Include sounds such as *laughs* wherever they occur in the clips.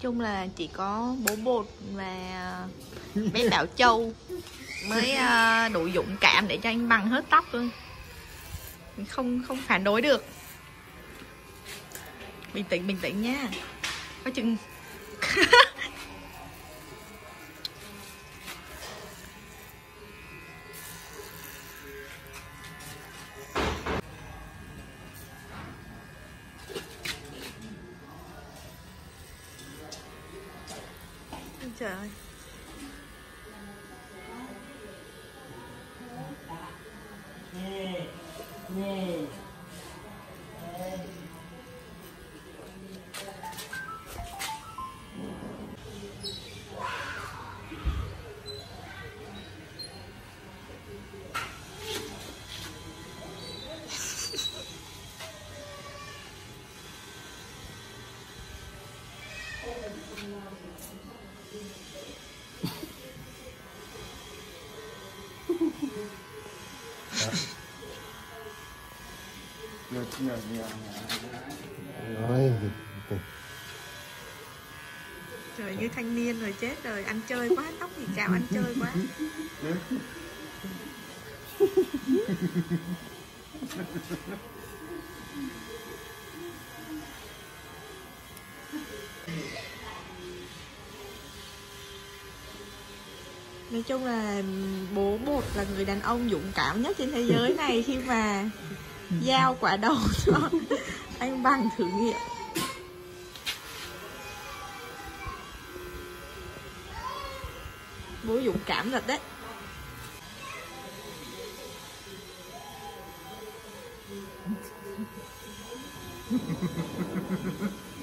chung là chỉ có bố bột và bé Bảo Châu mới à, đủ dũng cảm để cho anh bằng hết tóc luôn không không phản đối được. Bình tĩnh bình tĩnh nha. Có chừng. *laughs* trời ơi. Rồi, Trời như thanh niên rồi chết rồi. Ăn chơi quá, tóc thì chào ăn chơi quá *laughs* Nói chung là bố bột là người đàn ông dũng cảm nhất trên thế giới này khi mà giao quả đầu *laughs* cho anh bằng thử nghiệm. Bố dũng cảm thật đấy. *laughs*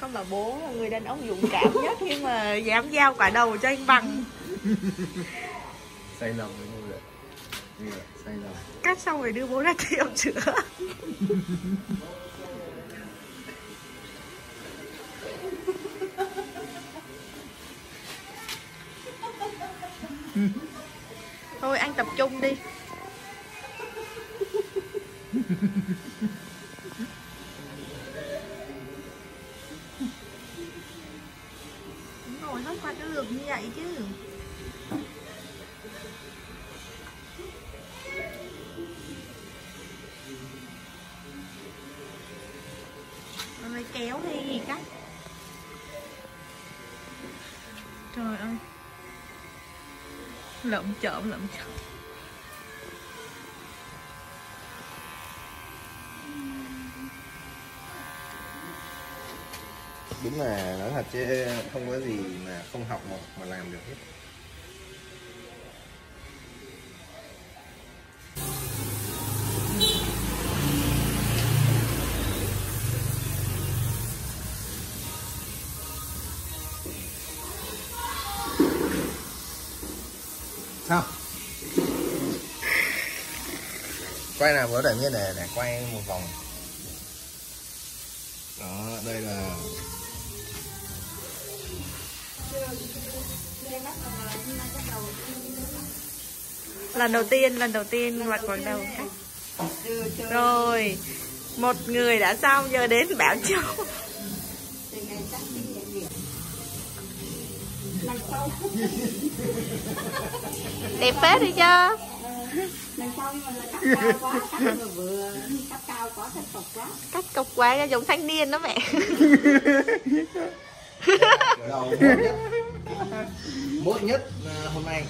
con bảo bố là người đàn ông dũng cảm nhất khi mà dám giao quả đầu cho anh bằng. Sai lầm với Như vậy, sai lầm cắt xong rồi đưa bố ra tiệm chữa. Thôi anh tập trung đi ngồi nó phải qua cái lượt như vậy chứ. Rồi mày kéo hay gì cách Trời ơi. Lộng chợm lộng chợm Đúng là nói thật chứ không có gì mà không học mà, mà làm được hết Sao? Quay nào bữa để miên để để quay một vòng đó đây là Lần đầu tiên, lần đầu tiên mặt quảng đầu Rồi Một người đã xong giờ đến Bảo Châu. Đẹp phết đi chưa? Cách cọc quá Cách cọc quá giống thanh niên đó mẹ. *laughs* mỗi nhất à, hôm nay.